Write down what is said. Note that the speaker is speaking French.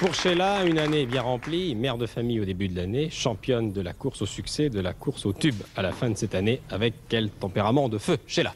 Pour Sheila, une année bien remplie, mère de famille au début de l'année, championne de la course au succès, de la course au tube à la fin de cette année. Avec quel tempérament de feu, Sheila?